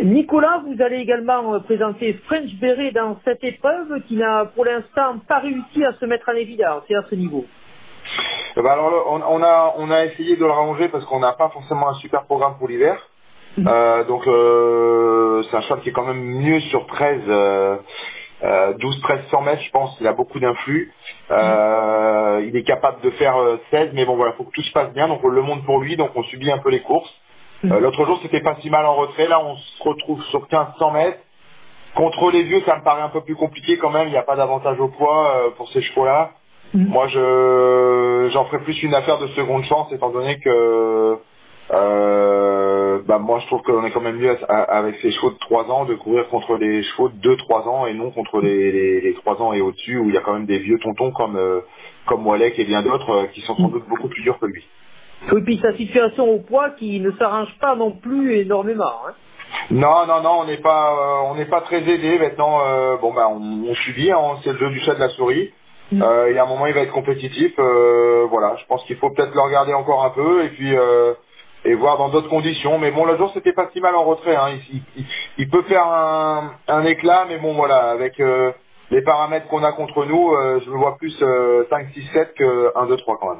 Nicolas, vous allez également euh, présenter French Beret dans cette épreuve qui n'a pour l'instant pas réussi à se mettre en évidence et à ce niveau. Eh ben alors, on, on a on a essayé de le ranger parce qu'on n'a pas forcément un super programme pour l'hiver. Mhm. Euh, donc euh, c'est un cheval qui est quand même mieux sur 13, euh, euh, 12, 13, 100 mètres, je pense. Il a beaucoup d'influx. Euh, il est capable de faire euh, 16, mais bon voilà, faut que tout se passe bien. Donc on le monte pour lui, donc on subit un peu les courses. Euh, L'autre jour, c'était pas si mal en retrait. Là, on se retrouve sur 1500 mètres. Contre les vieux, ça me paraît un peu plus compliqué quand même. Il n'y a pas d'avantage au poids euh, pour ces chevaux-là. Mhm. Moi, je j'en ferai plus une affaire de seconde chance, étant donné que euh, bah moi, je trouve qu'on est quand même mieux à- avec ces chevaux de 3 ans de courir contre les chevaux de 2-3 ans et non contre les, les, les 3 ans et au-dessus où il y a quand même des vieux tontons comme euh, comme et bien d'autres euh, qui sont sans doute beaucoup plus durs que lui. Oui, puis sa situation au poids qui ne s'arrange pas non plus énormément. Hein. Non, non, non, on n'est pas, euh, on n'est pas très aidé maintenant. euh, bon, bah, on, on subit, hein, c'est le jeu du chat de la souris. Mm. Euh, il y a un moment, il va être compétitif. euh, voilà, je pense qu'il faut peut-être le regarder encore un peu et puis euh, et voir dans d'autres conditions. Mais bon, le jour, c'était pas si mal en retrait. Hein. Il, il- il peut faire un, un éclat, mais bon, voilà, avec euh, les paramètres qu'on a contre nous, euh, je me vois plus euh, 5, 6, 7 que 1, 2, 3 quand même.